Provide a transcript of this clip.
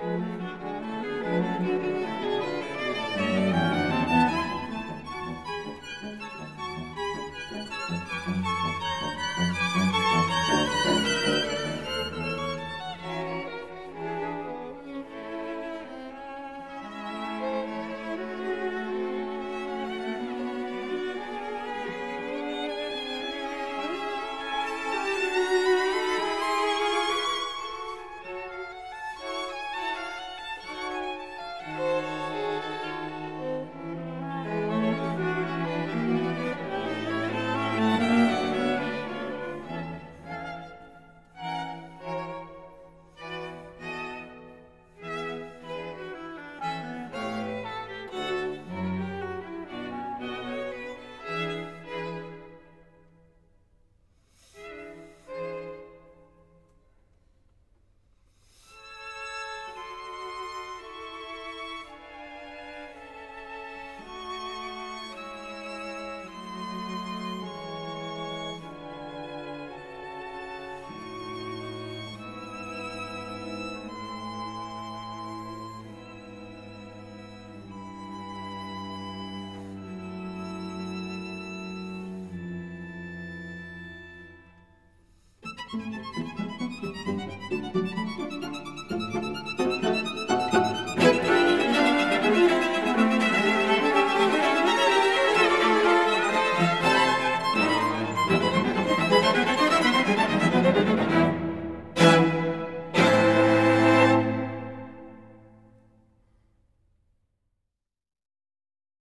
Música